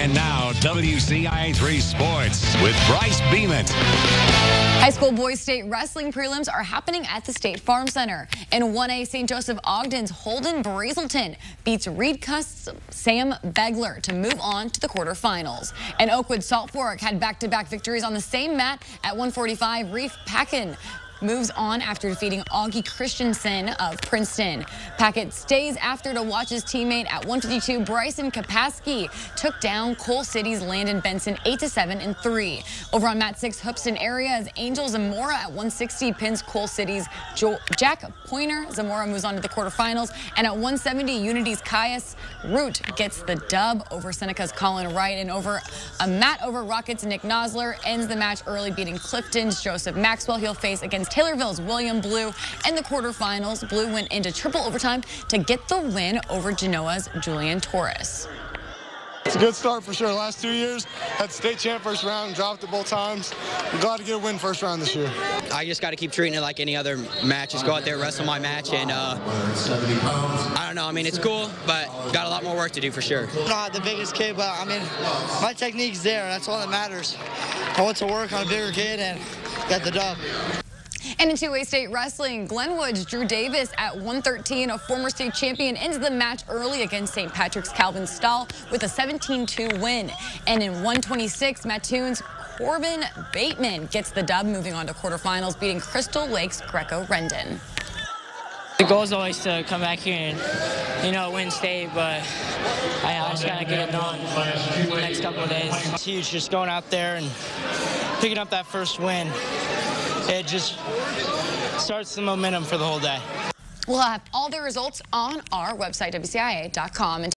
And now, WCIA3 Sports with Bryce Beeman. High school boys state wrestling prelims are happening at the State Farm Center. In 1A, St. Joseph Ogden's Holden Brazelton beats Reed-Custer Sam Begler to move on to the quarterfinals. And Oakwood Salt Fork had back-to-back -back victories on the same mat at 145. Reef Packett moves on after defeating Augie Christensen of Princeton. Packett stays after to watch his teammate at 152. Bryson Kapaski took down Coal City's Landon Benson 8-7 and 3. Over on mat 6, Hoopeston area as Angel Zamora at 160 pins Coal City's jo Jack Pointer. Zamora moves on to the quarterfinals. And at 170, Unity's Caius Root gets the dub over Seneca's Colin Wright. And over a mat over Rockets, Nick Nosler ends the match early, beating Clifton's Joseph Maxwell. He'll face against Taylorville's William Blue in the quarterfinals. Blue went into triple overtime to get the win over Genoa's Julian Torres. It's a good start for sure. Last two years, had state champ first round, dropped it both times. I'm glad to get a win first round this year. I just got to keep treating it like any other match. Just go out there, wrestle my match, and uh, I don't know. I mean, it's cool, but got a lot more work to do for sure. Not the biggest kid, but I mean, my technique's there. That's all that matters. I want to work on a bigger kid and get the dub. And in 2A state wrestling, Glenwood's Drew Davis at 113, a former state champion, ends the match early against St. Patrick's Calvin Stahl with a 17-2 win. And in 126, Mattoon's Corbin Bateman gets the dub, moving on to quarterfinals, beating Crystal Lake's Greco Rendon. The goal is always to come back here and, you know, win state, but I, I just got to get it done the next couple of days. It's huge just going out there and picking up that first win it just starts the momentum for the whole day. We'll have all the results on our website, WCIA.com.